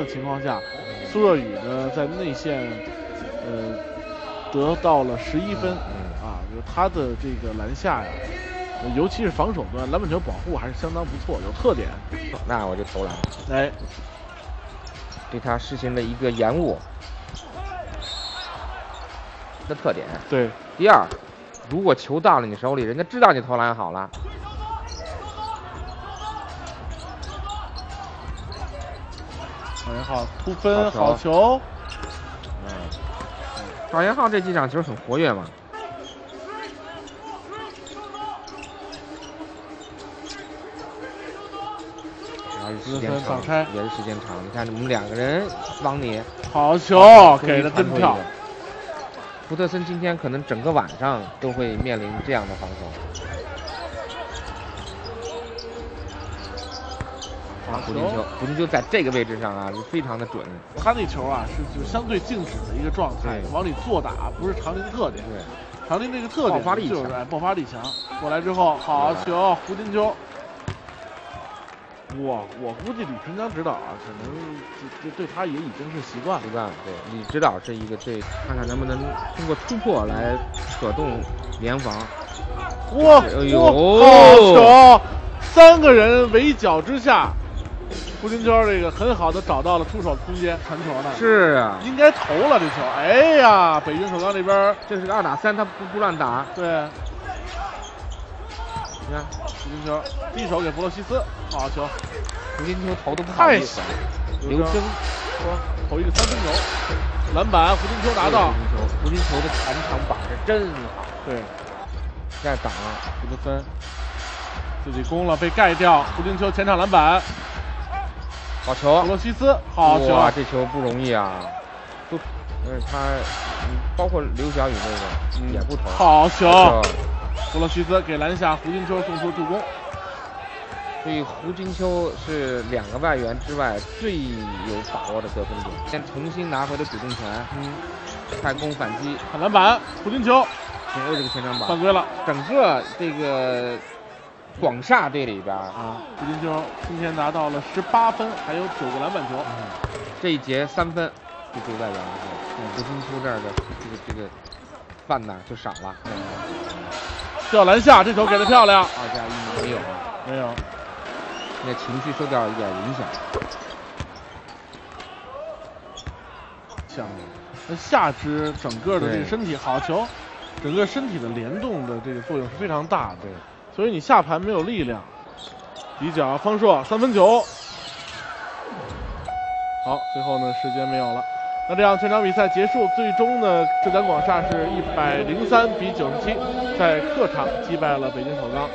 的情况下，苏若雨呢在内线呃得到了十一分啊，就他的这个篮下呀，尤其是防守端篮板球保护还是相当不错，有特点。那我就投篮，哎，对他实行了一个延误的特点。对，第二，如果球到了你手里，人家知道你投篮好了。赵元浩突分好好球，嗯，赵元浩这几场球很活跃嘛。时间长也是时间长。你看我们两个人往里好球给了跟跳终于传出一个。福特森今天可能整个晚上都会面临这样的防守。啊，胡金秋，胡金秋在这个位置上啊，是非常的准。他那球啊是就相对静止的一个状态，往里坐打不是常林的特点。对，常林这个特点爆发力强就是哎爆发力强。过来之后好球，胡金秋。我我估计李春江指导啊，可能就就对他也已经是习惯了习。惯对，李指导这一个这，看看能不能通过突破来扯动联防。哇，哎呦哇好球！三个人围剿之下，胡金秋这个很好的找到了出手空间，传球呢。是啊，应该投了这球。哎呀，北京首钢这边这是个二打三，他不不乱打。对，你看。胡金秋一手给弗洛西斯，好球，胡金秋投的不好太意思，，刘铮。说投一个三分球，篮板胡金秋拿到。胡，金秋，的前场把是真好，对，盖挡，不得分，自己攻了被盖掉，胡金秋前场篮板，好球。弗，洛西斯好球，哇，这球不容易啊，都，嗯，他，嗯包括刘晓宇那个嗯也不投，好球，好弗洛西斯给篮下胡金秋送出助攻，所以胡金秋是两个外援之外最有把握的得分点，先重新拿回了主动权，嗯，快攻反击，看篮板，胡金秋。挺有这个前场板。犯规了。整个这个广厦队里边，啊，胡金秋今天拿到了十八分，还有九个篮板球，这一节三分就对外援来说，胡金秋这儿的这个这个饭呐就少了，掉篮下，这球给的漂亮，二加一没有啊，没有，那情绪受到一点影响。像那下肢整个的这个身体好球，整个身体的联动的这个作用是非常大的，所以你下盘没有力量。底角方硕三分球，好，最后呢时间没有了。那这样全场比赛结束，最终呢浙江广厦是一百零三比九十七，在客场击败了北京首钢。